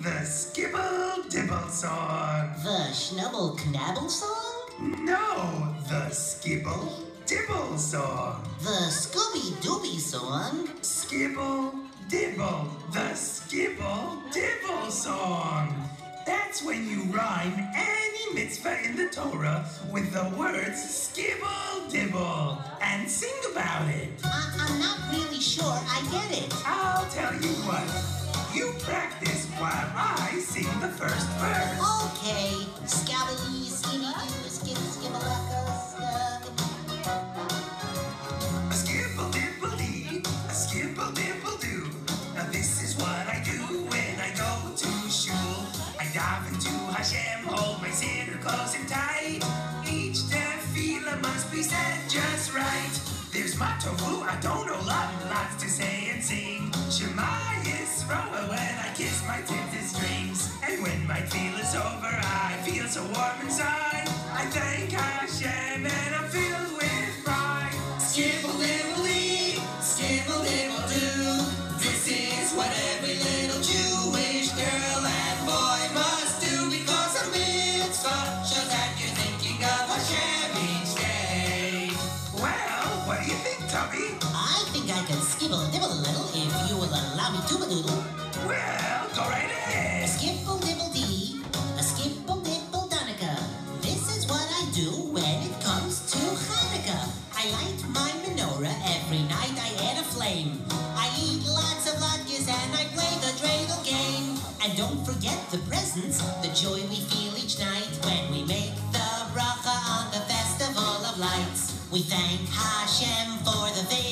the Skibble Dibble song. The Schnubble Knabble song? No, the Skibble Dibble song. The Scooby Dooby song? Skibble Dibble, the Skibble Dibble song. That's when you rhyme any mitzvah in the Torah with the words skibble dibble and sing about it. I- I'm not really sure I get it. I'll tell you what. You practice while I sing the first verse. Okay. Scabbly, skinny doo, skibble, skibble, A skibble dibble dee, a skibble dibble doo. Now this is what I do when I go to shul. I daven to Hashem, hold my siddur close and tight. Each tefillah must be said just right. There's my tofu, I don't know lot, lots tinted strings. And when my feel is over, I feel so warm inside. I thank Hashem and I'm filled with pride. Skibble dibble dee, skibble dibble doo. This is what every little Jewish girl and boy must do because a mitzvah shows that you're thinking of Hashem each day. Well, what do you think, Tubby? I think I can skibble dibble a little if you will allow me to doodle. Well, I light my menorah every night. I add a flame. I eat lots of latkes and I play the dreidel game. And don't forget the presents, the joy we feel each night when we make the bracha on the festival of lights. We thank Hashem for the faith.